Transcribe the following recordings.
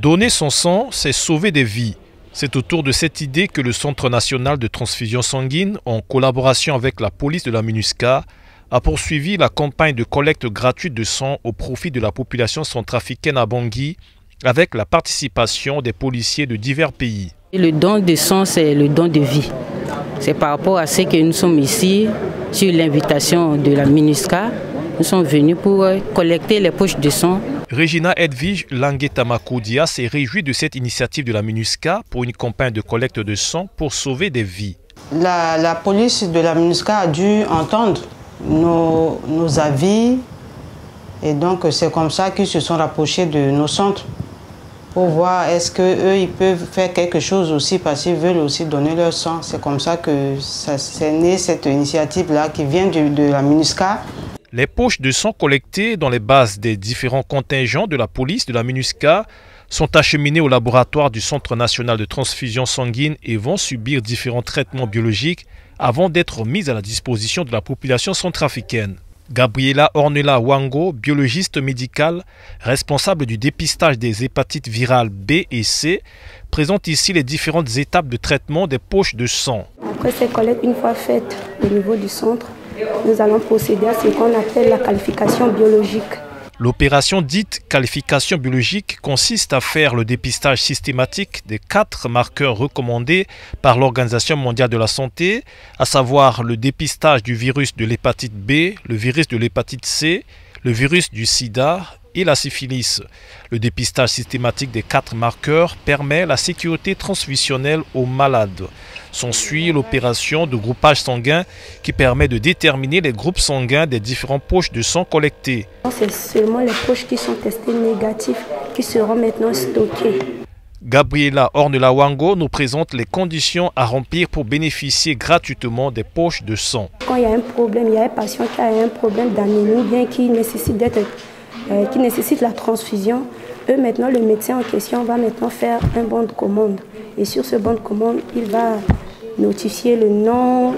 Donner son sang, c'est sauver des vies. C'est autour de cette idée que le Centre national de transfusion sanguine, en collaboration avec la police de la MINUSCA, a poursuivi la campagne de collecte gratuite de sang au profit de la population centrafricaine à Bangui, avec la participation des policiers de divers pays. Le don de sang, c'est le don de vie. C'est par rapport à ce que nous sommes ici, sur l'invitation de la MINUSCA, nous sommes venus pour collecter les poches de sang Regina Edwige Languetamakoudia s'est réjouie de cette initiative de la MINUSCA pour une campagne de collecte de sang pour sauver des vies. La, police de la MINUSCA a dû entendre nos, avis et donc c'est comme ça qu'ils se sont rapprochés de nos centres pour voir est-ce qu'eux, ils peuvent faire quelque chose aussi parce qu'ils veulent aussi donner leur sang. C'est comme ça que c'est né cette initiative-là qui vient de la MINUSCA. Les poches de sang collectées dans les bases des différents contingents de la police de la MINUSCA sont acheminées au laboratoire du Centre national de transfusion sanguine et vont subir différents traitements biologiques avant d'être mises à la disposition de la population centrafricaine. Gabriela Ornella Wango, biologiste médicale, responsable du dépistage des hépatites virales B et C, présente ici les différentes étapes de traitement des poches de sang. Après ces collectes, une fois faites au niveau du centre, nous allons procéder à ce qu'on appelle la qualification biologique. L'opération dite qualification biologique consiste à faire le dépistage systématique des quatre marqueurs recommandés par l'Organisation mondiale de la santé, à savoir le dépistage du virus de l'hépatite B, le virus de l'hépatite C, le virus du sida et la syphilis. Le dépistage systématique des quatre marqueurs permet la sécurité transfusionnelle aux malades. S'ensuit l'opération de groupage sanguin qui permet de déterminer les groupes sanguins des différentes poches de sang collectées. C'est seulement les poches qui sont testées négatives qui seront maintenant stockées. Gabriela Ornelawango nous présente les conditions à remplir pour bénéficier gratuitement des poches de sang. Quand il y a un problème, il y a un patient qui a un problème d'anémie, bien qui nécessite, euh, qui nécessite la transfusion, eux maintenant, le médecin en question va maintenant faire un bon de commande. Et sur ce bon de commande, il va notifier le nom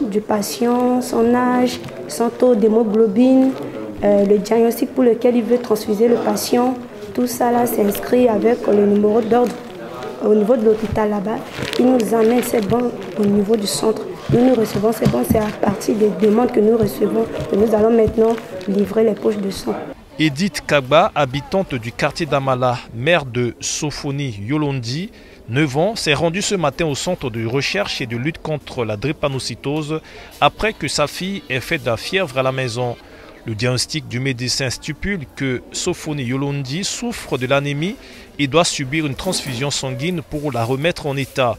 du patient, son âge, son taux d'hémoglobine, euh, le diagnostic pour lequel il veut transfuser le patient. Tout ça là, c'est inscrit avec le numéro d'ordre au niveau de l'hôpital là-bas. Il nous amène ces bons au niveau du centre. Nous nous recevons ces bons, c'est à partir des demandes que nous recevons que nous allons maintenant livrer les poches de sang. Edith Kagba, habitante du quartier d'Amala, mère de Sophonie Yolondi, 9 ans, s'est rendue ce matin au centre de recherche et de lutte contre la drépanocytose après que sa fille ait fait de la fièvre à la maison. Le diagnostic du médecin stipule que Sophonie Yolondi souffre de l'anémie et doit subir une transfusion sanguine pour la remettre en état.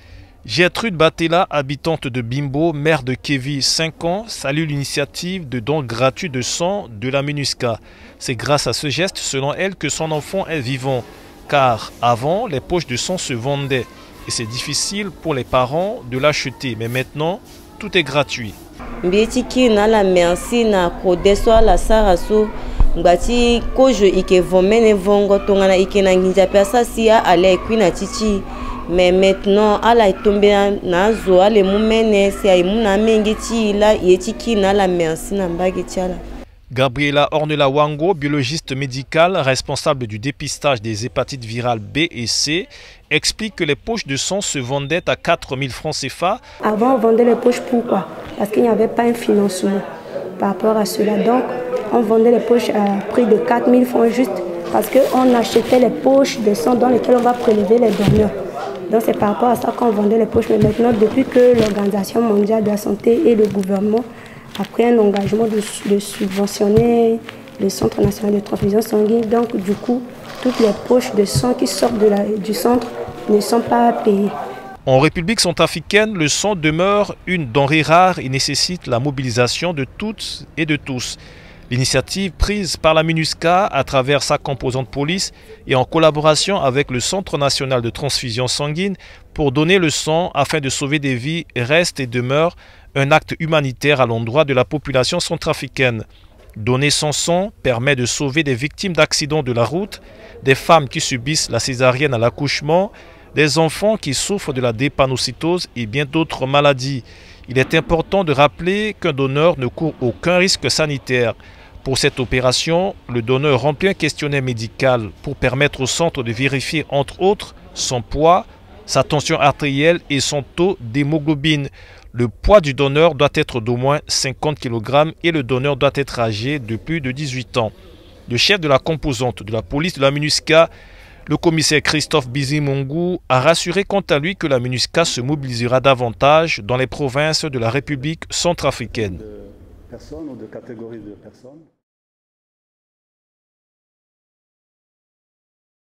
Gertrude Batella, habitante de Bimbo, mère de Kevin, 5 ans, salue l'initiative de don gratuit de sang de la MINUSCA. C'est grâce à ce geste, selon elle, que son enfant est vivant. Car avant, les poches de sang se vendaient et c'est difficile pour les parents de l'acheter. Mais maintenant, tout est gratuit. Mais maintenant ala mene si na mengi ti la ye ti ki na la merci na mbage ti ala Gabriela Ornella Wango, biologiste médicale responsable du dépistage des hépatites virales B et C, explique que les poches de sang se vendaient à 4000 francs CFA. Avant, on vendait les poches pourquoi Parce qu'il n'y avait pas un financement par rapport à cela. Donc, on vendait les poches à prix de 4000 francs juste parce qu'on achetait les poches de sang dans lesquelles on va prélever les donneurs. Donc c'est par rapport à ça qu'on vendait les poches. Mais maintenant, depuis que l'Organisation mondiale de la santé et le gouvernement a pris un engagement de, subventionner le Centre national de transfusion sanguine, donc du coup, toutes les poches de sang qui sortent du centre ne sont pas payées. En République centrafricaine, le sang demeure une denrée rare et nécessite la mobilisation de toutes et de tous. L'initiative prise par la MINUSCA à travers sa composante police et en collaboration avec le Centre national de transfusion sanguine pour donner le sang afin de sauver des vies reste et demeure un acte humanitaire à l'endroit de la population centrafricaine. Donner son sang permet de sauver des victimes d'accidents de la route, des femmes qui subissent la césarienne à l'accouchement, des enfants qui souffrent de la dépanocytose et bien d'autres maladies. Il est important de rappeler qu'un donneur ne court aucun risque sanitaire. Pour cette opération, le donneur remplit un questionnaire médical pour permettre au centre de vérifier entre autres son poids, sa tension artérielle et son taux d'hémoglobine. Le poids du donneur doit être d'au moins 50 kg et le donneur doit être âgé de plus de 18 ans. Le chef de la composante de la police de la MINUSCA, le commissaire Christophe Bizimungu, a rassuré quant à lui que la MINUSCA se mobilisera davantage dans les provinces de la République centrafricaine. Personnes ou de catégories de personnes